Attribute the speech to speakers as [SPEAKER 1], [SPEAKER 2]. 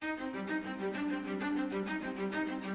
[SPEAKER 1] なに